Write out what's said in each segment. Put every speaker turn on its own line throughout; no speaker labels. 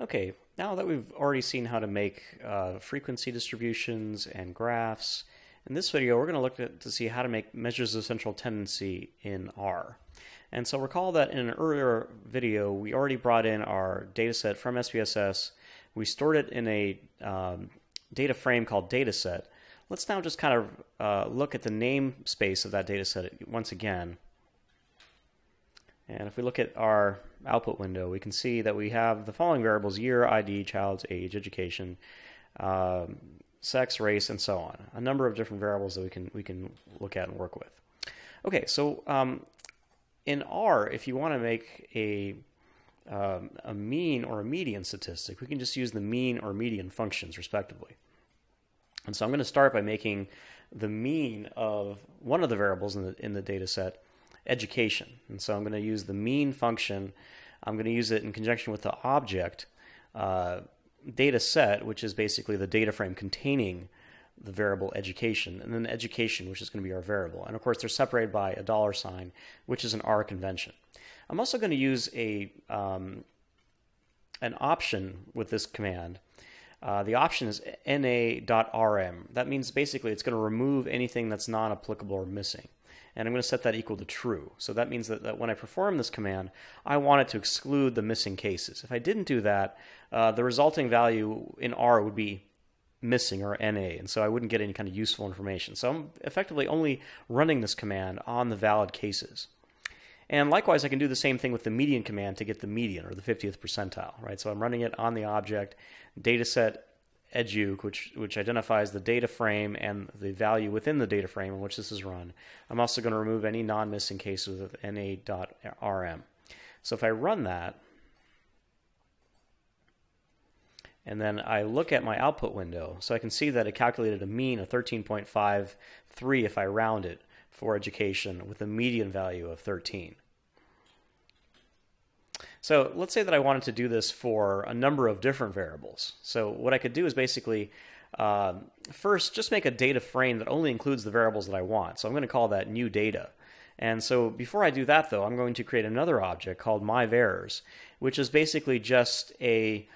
Okay, now that we've already seen how to make uh, frequency distributions and graphs, in this video we're going to look at to see how to make measures of central tendency in R. And so recall that in an earlier video we already brought in our dataset from SPSS, we stored it in a um, data frame called dataset. Let's now just kind of uh, look at the namespace of that dataset once again. And if we look at our output window, we can see that we have the following variables, year, ID, child's age, education, um, sex, race, and so on. A number of different variables that we can, we can look at and work with. Okay, so um, in R, if you want to make a, um, a mean or a median statistic, we can just use the mean or median functions respectively. And so I'm going to start by making the mean of one of the variables in the, in the data set education. And so I'm going to use the mean function. I'm going to use it in conjunction with the object uh, data set, which is basically the data frame containing the variable education, and then education, which is going to be our variable. And of course, they're separated by a dollar sign, which is an R convention. I'm also going to use a um, an option with this command. Uh, the option is na.rm. That means basically it's going to remove anything that's non-applicable or missing and I'm going to set that equal to true. So that means that, that when I perform this command, I want it to exclude the missing cases. If I didn't do that, uh, the resulting value in R would be missing or NA, and so I wouldn't get any kind of useful information. So I'm effectively only running this command on the valid cases. And likewise, I can do the same thing with the median command to get the median or the 50th percentile, right? So I'm running it on the object, dataset educ, which, which identifies the data frame and the value within the data frame in which this is run. I'm also going to remove any non-missing cases with na.rm. So if I run that, and then I look at my output window, so I can see that it calculated a mean of 13.53 if I round it for education with a median value of 13. So let's say that I wanted to do this for a number of different variables. So what I could do is basically uh, first just make a data frame that only includes the variables that I want. So I'm going to call that new data. And so before I do that though, I'm going to create another object called myvars, which is basically just a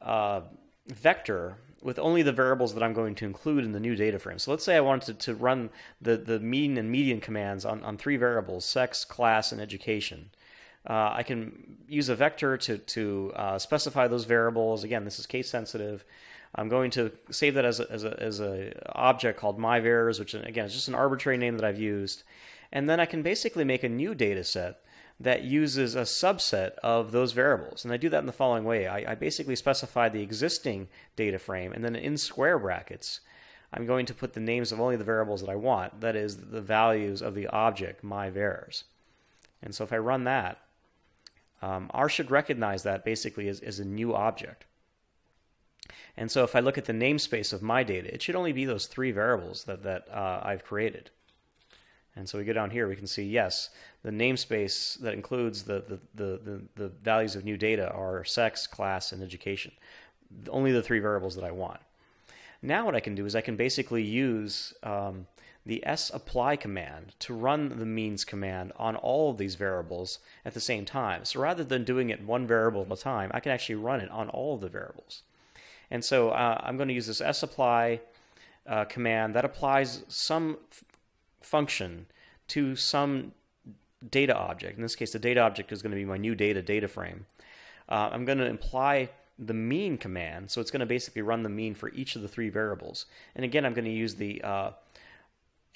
uh, vector with only the variables that I'm going to include in the new data frame. So let's say I wanted to, to run the, the mean and median commands on, on three variables, sex, class, and education. Uh, I can use a vector to, to uh, specify those variables. Again, this is case sensitive. I'm going to save that as a, as a, as a object called myvars, which again is just an arbitrary name that I've used. And then I can basically make a new data set that uses a subset of those variables. And I do that in the following way. I, I basically specify the existing data frame, and then in square brackets, I'm going to put the names of only the variables that I want, that is, the values of the object, myvars. And so if I run that, um, R should recognize that basically as, as a new object. And so if I look at the namespace of my data, it should only be those three variables that, that uh, I've created. And so we go down here, we can see, yes, the namespace that includes the, the, the, the, the values of new data are sex, class, and education. Only the three variables that I want. Now what I can do is I can basically use um, the sapply command to run the means command on all of these variables at the same time. So rather than doing it one variable at a time, I can actually run it on all of the variables. And so uh, I'm going to use this sapply uh, command that applies some function to some data object. In this case, the data object is going to be my new data data frame. Uh, I'm going to imply the mean command, so it's going to basically run the mean for each of the three variables. And again, I'm going to use the uh,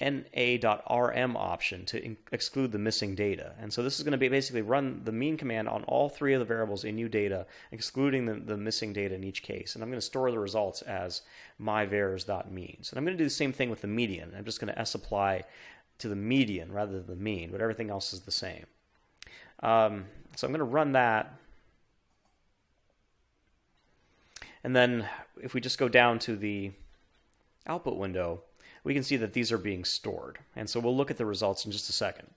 na.rm option to exclude the missing data. And so this is going to be basically run the mean command on all three of the variables in new data, excluding the, the missing data in each case. And I'm going to store the results as myvars.means. And I'm going to do the same thing with the median. I'm just going to sapply to the median rather than the mean, but everything else is the same. Um, so I'm going to run that. And then if we just go down to the output window, we can see that these are being stored. And so we'll look at the results in just a second.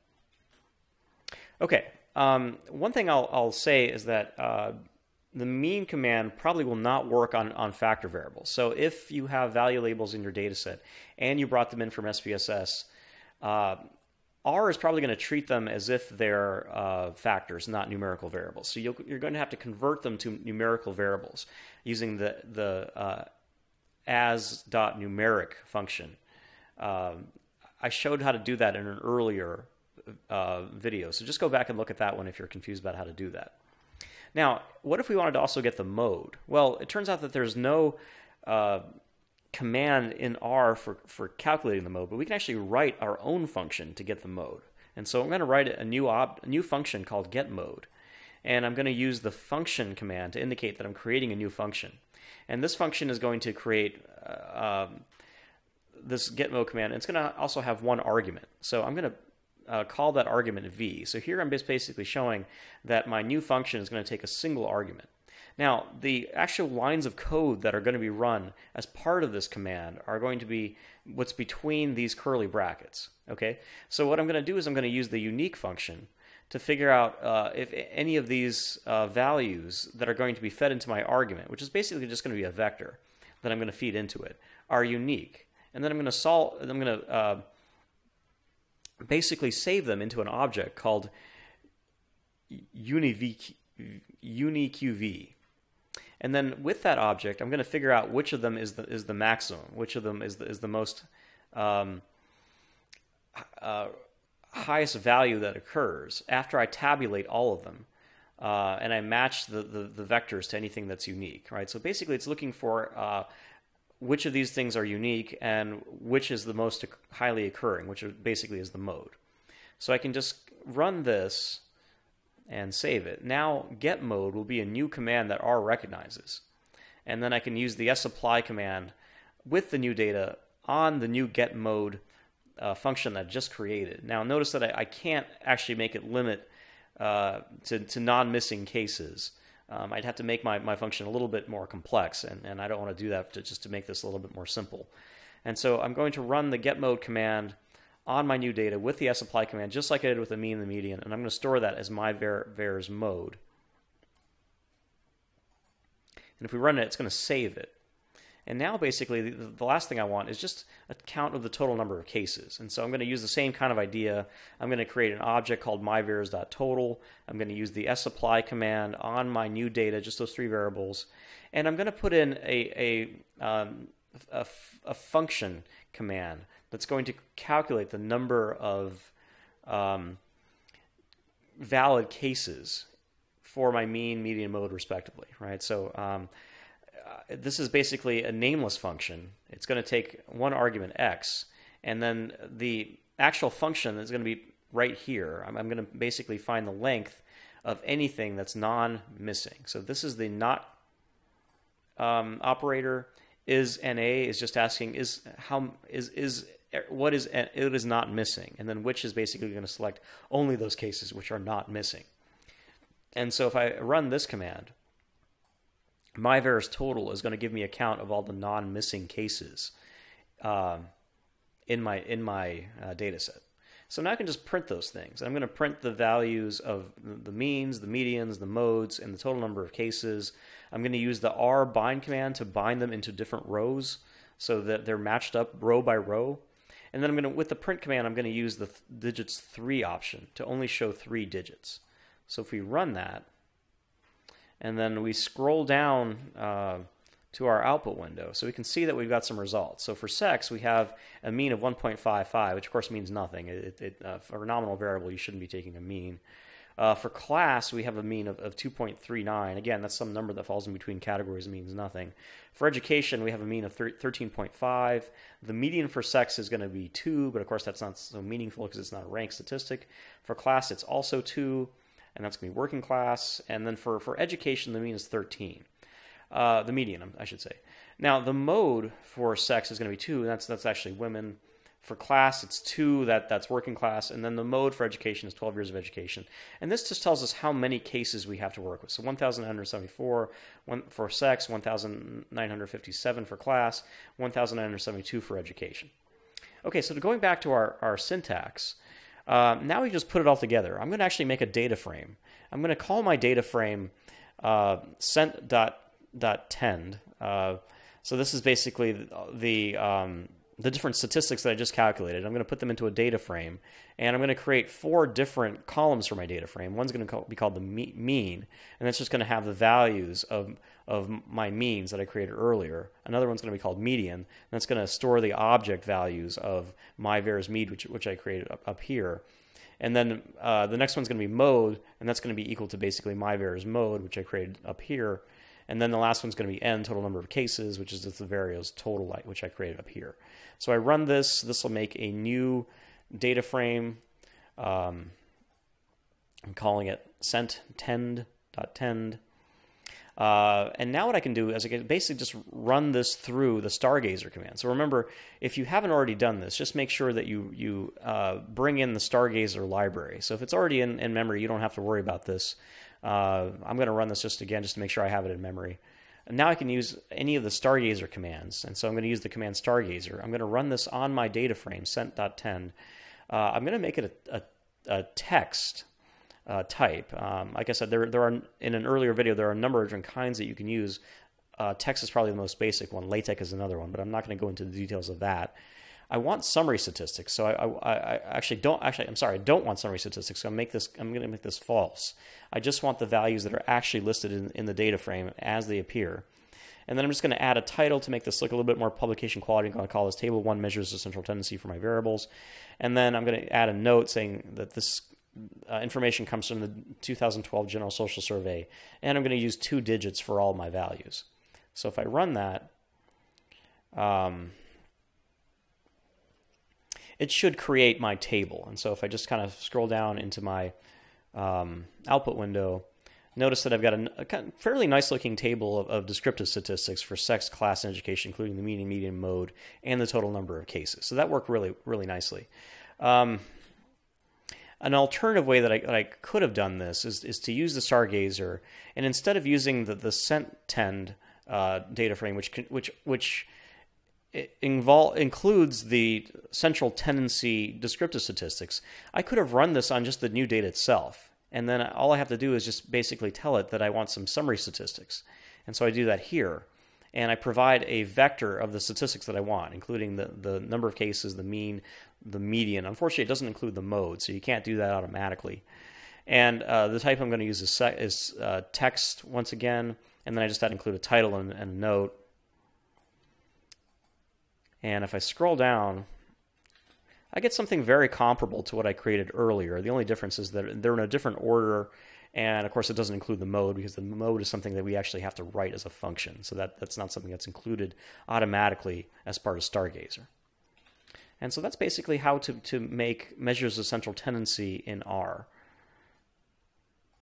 Okay, um, one thing I'll, I'll, say is that uh, the mean command probably will not work on, on factor variables. So if you have value labels in your data set and you brought them in from SPSS, uh, R is probably going to treat them as if they're uh, factors, not numerical variables. So you are going to have to convert them to numerical variables using the the uh, as dot numeric function. Um, I showed how to do that in an earlier uh, video, so just go back and look at that one if you're confused about how to do that. Now, what if we wanted to also get the mode? Well, it turns out that there's no uh, command in R for, for calculating the mode, but we can actually write our own function to get the mode. And so I'm going to write a new, a new function called getMode. And I'm going to use the function command to indicate that I'm creating a new function. And this function is going to create uh, um, this getMode command. It's going to also have one argument. So I'm going to uh, call that argument v. So here I'm just basically showing that my new function is going to take a single argument. Now, the actual lines of code that are going to be run as part of this command are going to be what's between these curly brackets. Okay, so what I'm going to do is I'm going to use the unique function to figure out uh, if any of these uh, values that are going to be fed into my argument, which is basically just going to be a vector that I'm going to feed into it, are unique. And then I'm going to. I'm going to uh, basically save them into an object called uniqv. And then with that object, I'm going to figure out which of them is the is the maximum, which of them is the is the most um, uh, highest value that occurs after I tabulate all of them. Uh, and I match the, the, the, vectors to anything that's unique, right? So basically, it's looking for uh, which of these things are unique and which is the most highly occurring, which basically is the mode. So I can just run this and save it. Now get mode will be a new command that R recognizes. And then I can use the sapply command with the new data on the new get mode uh, function that I just created. Now notice that I, I can't actually make it limit uh, to, to non-missing cases. Um, I'd have to make my, my function a little bit more complex, and, and I don't want to do that to, just to make this a little bit more simple. And so I'm going to run the get mode command on my new data with the sapply command, just like I did with the mean and the median, and I'm going to store that as my var, var's mode. And if we run it, it's going to save it. And now basically the, the, last thing I want is just a count of the total number of cases. And so I'm going to use the same kind of idea. I'm going to create an object called myvars.total. I'm going to use the sapply command on my new data, just those three variables. And I'm going to put in a, a, um, a, a function command that's going to calculate the number of um, valid cases for my mean, median, mode, respectively, right? So um, uh, this is basically a nameless function. It's going to take one argument x, and then the actual function is going to be right here. I'm, I'm going to basically find the length of anything that's non-missing. So this is the not um, operator. Is NA is just asking is how is is what is it is not missing, and then which is basically going to select only those cases which are not missing. And so if I run this command, myvars total is going to give me a count of all the non-missing cases uh, in my in my uh, data set. So now I can just print those things. I'm going to print the values of the means, the medians, the modes, and the total number of cases. I'm going to use the R bind command to bind them into different rows so that they're matched up row by row. And then I'm going to, with the print command, I'm going to use the th- digits 3 option to only show 3 digits. So if we run that, and then we scroll down uh, to our output window, so we can see that we've got some results. So for sex, we have a mean of 1.55, which of course means nothing. It, it, uh, for a nominal variable, you shouldn't be taking a mean. Uh, for class, we have a mean of, of 2.39. Again, that's some number that falls in between categories means nothing. For education, we have a mean of 13.5. The median for sex is going to be 2, but of course that's not so meaningful because it's not a rank statistic. For class, it's also 2, and that's going to be working class. And then for, for education, the mean is 13. Uh, the median, I should say. Now, the mode for sex is going to be 2, and that's, that's actually women. For class, it's two, that, that's working class, and then the mode for education is 12 years of education. And this just tells us how many cases we have to work with. So 1,974 one, for sex, 1,957 for class, 1,972 for education. Okay, so going back to our, our syntax, uh, now we just put it all together. I'm going to actually make a data frame. I'm going to call my data frame uh, cent dot, dot tend. Uh, so this is basically the, the um, the different statistics that I just calculated. I'm going to put them into a data frame, and I'm going to create four different columns for my data frame. One's going to be called the mean, and that's just going to have the values of, of my means that I created earlier. Another one's going to be called median, and that's going to store the object values of my var's mean, which, which I created up, up here. And then uh, the next one's going to be mode, and that's going to be equal to basically my var's mode, which I created up here. And then the last one's going to be n, total number of cases, which is the variables total, light, which I created up here. So I run this. This will make a new data frame. Um, I'm calling it sent tend.tend. Uh, and now what I can do is I can basically just run this through the Stargazer command. So remember, if you haven't already done this, just make sure that you you uh, bring in the Stargazer library. So if it's already in, in memory, you don't have to worry about this. Uh, I'm going to run this just again just to make sure I have it in memory. And now I can use any of the Stargazer commands. And so I'm going to use the command Stargazer. I'm going to run this on my data frame, cent.tend. Uh, I'm going to make it a, a, a text uh, type. Um, like I said, there, there are in an earlier video, there are a number of different kinds that you can use. Uh, text is probably the most basic one. LaTeX is another one, but I'm not going to go into the details of that. I want summary statistics, so I, I, I, actually don't. Actually, I'm sorry, I don't want summary statistics. So I'm make this. I'm going to make this false. I just want the values that are actually listed in, in the data frame as they appear. And then I'm just going to add a title to make this look a little bit more publication quality. I'm going to call this table one measures the central tendency for my variables. And then I'm going to add a note saying that this uh, information comes from the 2012 General Social Survey. And I'm going to use two digits for all my values. So if I run that, um, it should create my table. And so if I just kind of scroll down into my um, output window, notice that I've got a, a fairly nice looking table of, of, descriptive statistics for sex, class, and education, including the median, median mode, and the total number of cases. So that worked really, really nicely. Um, an alternative way that I, that I, could have done this is, is to use the Stargazer, and instead of using the, the CentTend uh, data frame, which, which, which invol- includes the central tendency descriptive statistics, I could have run this on just the new data itself. And then all I have to do is just basically tell it that I want some summary statistics. And so I do that here. And I provide a vector of the statistics that I want, including the, the number of cases, the mean, the median. Unfortunately, it doesn't include the mode, so you can't do that automatically. And uh, the type I'm going to use is, is uh, text once again, and then I just had include a title and, and a note. And if I scroll down, I get something very comparable to what I created earlier. The only difference is that they're in a different order, and of course it doesn't include the mode because the mode is something that we actually have to write as a function. So that, that's not something that's included automatically as part of Stargazer. And so that's basically how to, to make measures of central tendency in R.